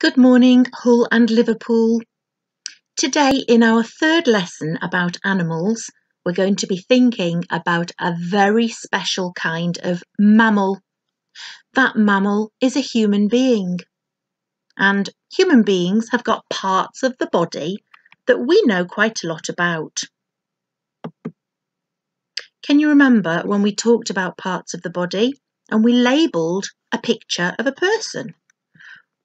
Good morning, Hull and Liverpool. Today, in our third lesson about animals, we're going to be thinking about a very special kind of mammal. That mammal is a human being. And human beings have got parts of the body that we know quite a lot about. Can you remember when we talked about parts of the body and we labelled a picture of a person?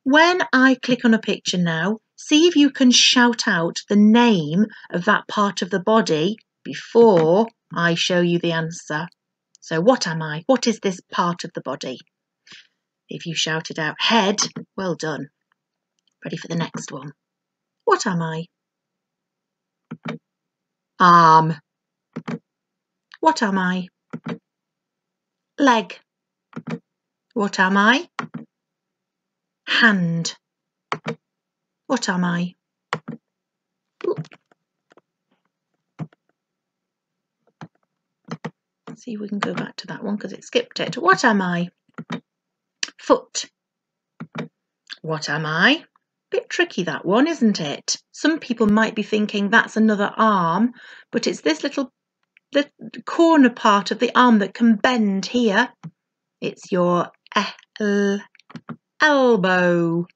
When I click on a picture now, see if you can shout out the name of that part of the body before I show you the answer. So what am I? What is this part of the body? If you shouted out head, well done. Ready for the next one. What am I? Arm. What am I? Leg. What am I? Hand. What am I? Let's see if we can go back to that one because it skipped it. What am I? Foot. What am I? Bit tricky that one, isn't it? Some people might be thinking that's another arm, but it's this little the corner part of the arm that can bend here. It's your eh, L elbow.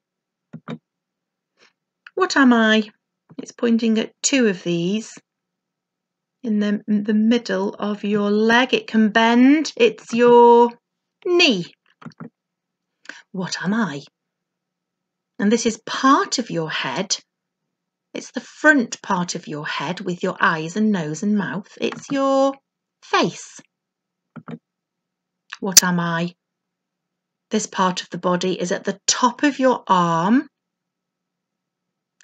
What am I? It's pointing at two of these. In the, in the middle of your leg, it can bend. It's your knee. What am I? And this is part of your head. It's the front part of your head with your eyes and nose and mouth. It's your face. What am I? This part of the body is at the top of your arm.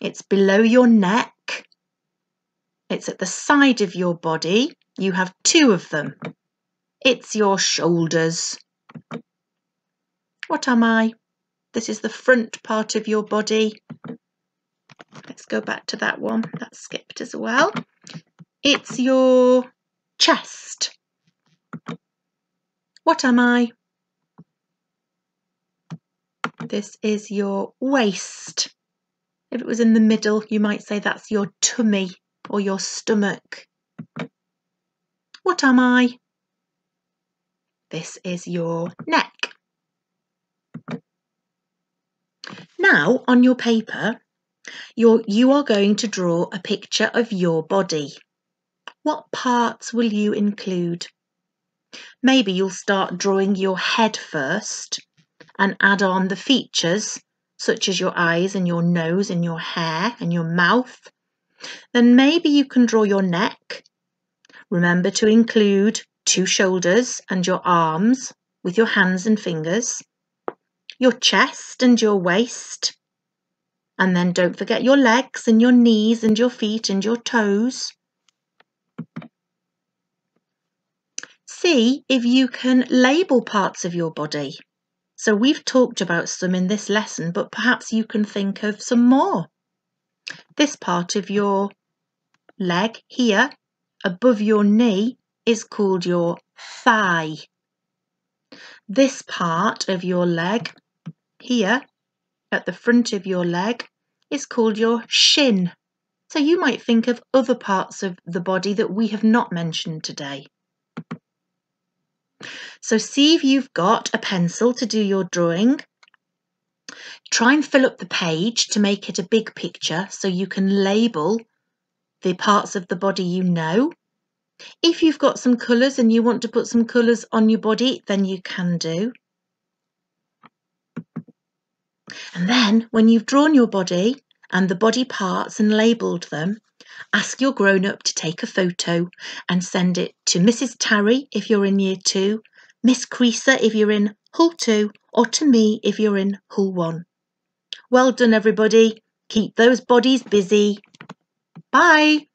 It's below your neck. It's at the side of your body. You have two of them. It's your shoulders. What am I? This is the front part of your body. Let's go back to that one. That skipped as well. It's your chest. What am I? This is your waist. If it was in the middle, you might say that's your tummy or your stomach. What am I? This is your neck. Now, on your paper, you're, you are going to draw a picture of your body. What parts will you include? Maybe you'll start drawing your head first and add on the features such as your eyes and your nose and your hair and your mouth, then maybe you can draw your neck. Remember to include two shoulders and your arms with your hands and fingers, your chest and your waist, and then don't forget your legs and your knees and your feet and your toes. See if you can label parts of your body. So we've talked about some in this lesson, but perhaps you can think of some more. This part of your leg here, above your knee, is called your thigh. This part of your leg here, at the front of your leg, is called your shin. So you might think of other parts of the body that we have not mentioned today. So see if you've got a pencil to do your drawing. Try and fill up the page to make it a big picture so you can label the parts of the body you know. If you've got some colours and you want to put some colours on your body, then you can do. And then when you've drawn your body and the body parts and labelled them, ask your grown-up to take a photo and send it to Mrs Tarry if you're in year two Miss Creaser if you're in Hull 2 or to me if you're in Hull 1. Well done everybody. Keep those bodies busy. Bye.